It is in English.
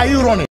are you running?